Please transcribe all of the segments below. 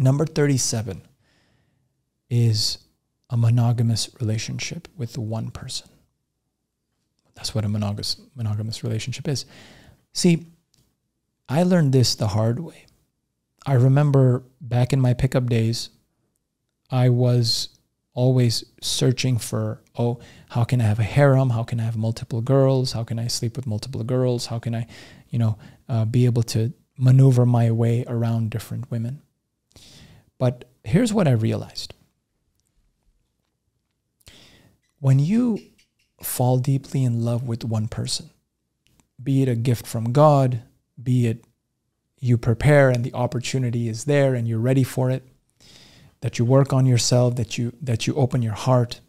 Number 37 is a monogamous relationship with one person. That's what a monogamous monogamous relationship is. See, I learned this the hard way. I remember back in my pickup days, I was always searching for, oh, how can I have a harem? How can I have multiple girls? How can I sleep with multiple girls? How can I, you know, uh, be able to maneuver my way around different women? But here's what I realized when you fall deeply in love with one person, be it a gift from God, be it you prepare and the opportunity is there and you're ready for it, that you work on yourself, that you that you open your heart.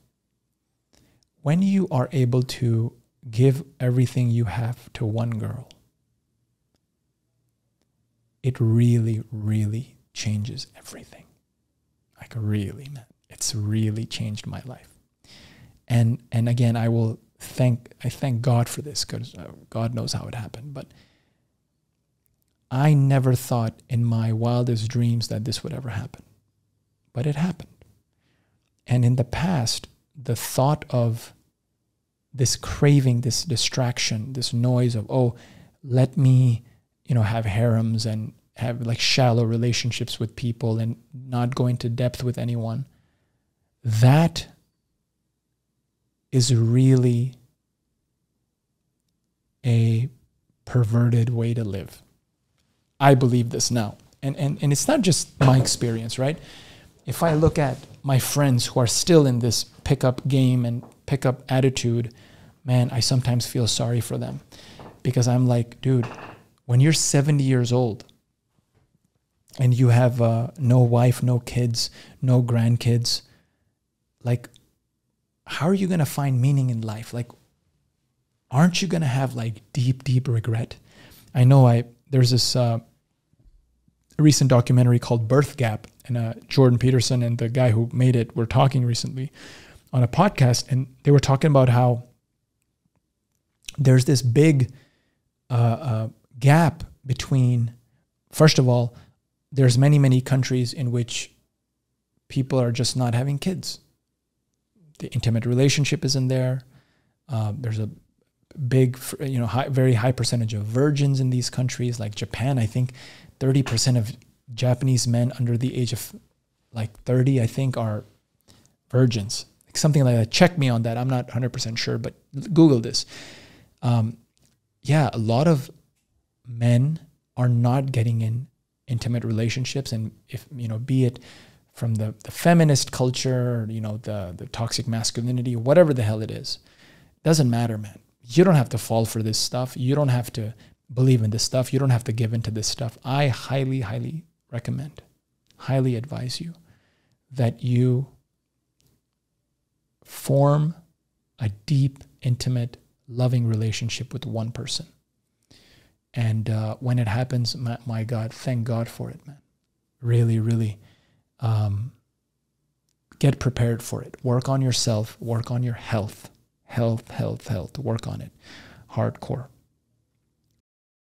When you are able to give everything you have to one girl, it really, really changes everything. Like really, man. It's really changed my life and and again i will thank i thank god for this because uh, god knows how it happened but i never thought in my wildest dreams that this would ever happen but it happened and in the past the thought of this craving this distraction this noise of oh let me you know have harems and have like shallow relationships with people and not go into depth with anyone that is really a perverted way to live. I believe this now. And, and, and it's not just my experience, right? If I look at my friends who are still in this pickup game and pickup attitude, man, I sometimes feel sorry for them because I'm like, dude, when you're 70 years old and you have uh, no wife, no kids, no grandkids, like, how are you going to find meaning in life? Like, aren't you going to have like deep, deep regret? I know I, there's this uh, recent documentary called Birth Gap, and uh, Jordan Peterson and the guy who made it were talking recently on a podcast, and they were talking about how there's this big uh, uh, gap between, first of all, there's many, many countries in which people are just not having kids the intimate relationship isn't there. Uh, there's a big, you know, high, very high percentage of virgins in these countries, like Japan. I think 30% of Japanese men under the age of like 30, I think, are virgins. Like something like that. Check me on that. I'm not 100% sure, but Google this. Um, yeah, a lot of men are not getting in intimate relationships, and if you know, be it from the, the feminist culture, you know, the, the toxic masculinity, whatever the hell it is. Doesn't matter, man. You don't have to fall for this stuff. You don't have to believe in this stuff. You don't have to give into this stuff. I highly, highly recommend, highly advise you that you form a deep, intimate, loving relationship with one person. And uh, when it happens, my, my God, thank God for it, man. Really, really um, get prepared for it. Work on yourself, work on your health. Health, health, health. Work on it hardcore.